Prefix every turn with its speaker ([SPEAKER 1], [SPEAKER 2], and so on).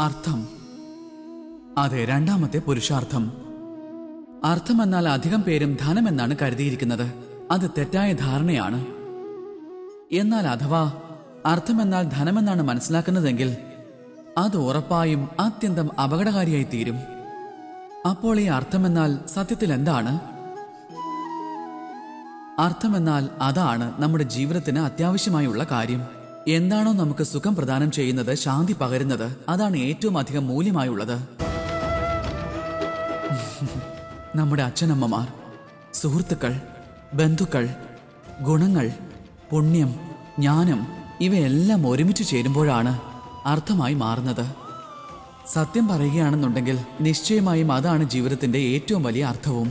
[SPEAKER 1] അർത്ഥം. അതെ രണ്ടാമത്തെ പുരുഷാർത്ഥം. അർത്ഥം എന്നാൽ അധികം പേരും ധനമെന്നാണ് കരുതിയിരിക്കുന്നത്. അത് തെറ്റായ ധാരണയാണ്. എന്നാൽ അഥവാ അർത്ഥമെന്നാൽ ധനമെന്നാണ് മനസ്സിലാക്കുന്നതെങ്കിൽ അത് ഉറപ്പായും അത്യന്തം അപകടകാരിയായി തീരും അപ്പോൾ ഈ അർത്ഥമെന്നാൽ സത്യത്തിൽ എന്താണ് അർത്ഥമെന്നാൽ അതാണ് നമ്മുടെ ജീവിതത്തിന് അത്യാവശ്യമായുള്ള കാര്യം. എന്താണോ നമുക്ക് സുഖം പ്രദാനം ചെയ്യുന്നത് ശാന്തി പകരുന്നത് അതാണ് ഏറ്റവും അധികം മൂല്യമായുള്ളത്. നമ്മുടെ അച്ഛനമ്മമാർ സുഹൃത്തുക്കൾ ബന്ധുക്കൾ ഗുണങ്ങൾ പുണ്യം ജ്ഞാനം ഇവയെല്ലാം ഒരുമിച്ച് ചേരുമ്പോഴാണ് അർത്ഥമായി മാറുന്നത്. സത്യം പറയുകയാണെന്നുണ്ടെങ്കിൽ നിശ്ചയമായും അതാണ് ജീവിതത്തിന്റെ ഏറ്റവും വലിയ അർത്ഥവും.